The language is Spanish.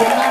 Gracias.